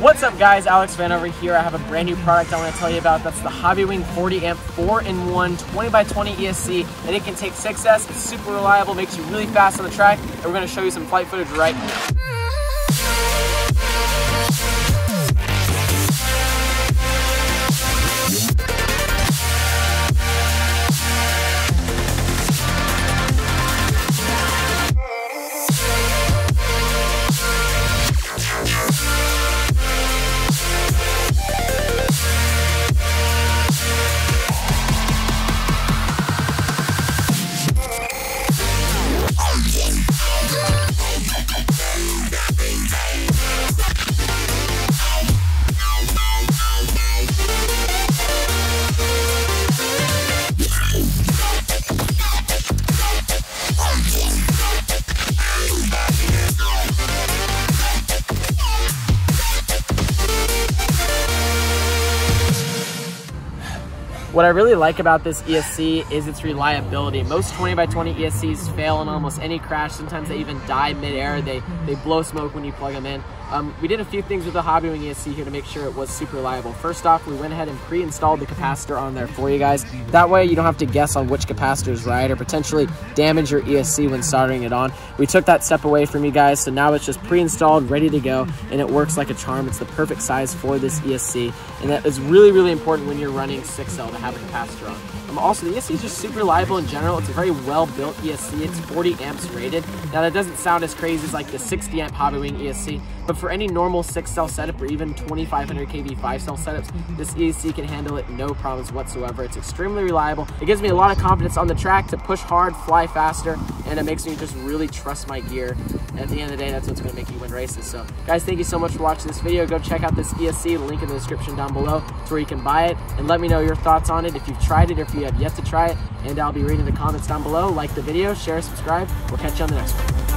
What's up guys, Alex Vanover here. I have a brand new product I want to tell you about. That's the Hobbywing 40 amp 4-in-1 20 by 20 ESC and it can take 6S. It's super reliable, makes you really fast on the track and we're going to show you some flight footage right now. What I really like about this ESC is its reliability. Most 20 by 20 ESCs fail in almost any crash. Sometimes they even die midair. They, they blow smoke when you plug them in. Um, we did a few things with the Hobbywing ESC here to make sure it was super reliable. First off, we went ahead and pre-installed the capacitor on there for you guys. That way you don't have to guess on which capacitor is right or potentially damage your ESC when soldering it on. We took that step away from you guys, so now it's just pre-installed, ready to go, and it works like a charm. It's the perfect size for this ESC, and that is really, really important when you're running 6S to have capacitor on. Um, also, the ESC is just super reliable in general. It's a very well-built ESC. It's 40 amps rated. Now, that doesn't sound as crazy as like the 60 amp Hobbywing ESC, but for any normal 6-cell setup or even 2500 kV 5-cell setups, this ESC can handle it no problems whatsoever. It's extremely reliable. It gives me a lot of confidence on the track to push hard, fly faster, and it makes me just really trust my gear. And at the end of the day, that's what's going to make you win races. So, guys, thank you so much for watching this video. Go check out this ESC, The link in the description down below to where you can buy it, and let me know your thoughts on it if you've tried it or if you have yet to try it. And I'll be reading the comments down below. Like the video, share, subscribe. We'll catch you on the next one.